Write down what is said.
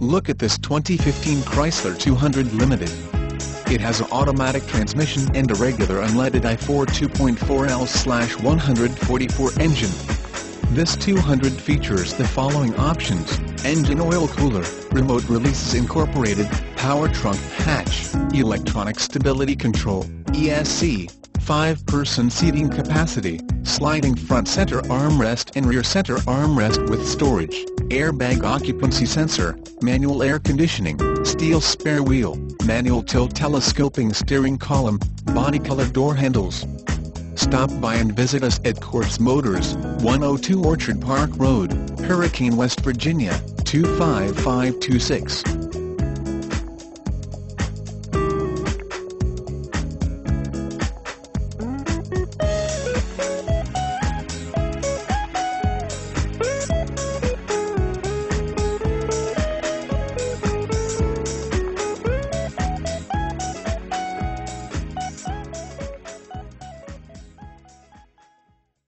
Look at this 2015 Chrysler 200 Limited. It has an automatic transmission and a regular unleaded i4 2.4L-144 engine. This 200 features the following options, engine oil cooler, remote releases incorporated, power trunk hatch, electronic stability control, ESC, 5-person seating capacity, sliding front center armrest and rear center armrest with storage, airbag occupancy sensor, manual air conditioning, steel spare wheel, manual tilt telescoping steering column, body color door handles. Stop by and visit us at Courts Motors, 102 Orchard Park Road, Hurricane, West Virginia, 25526.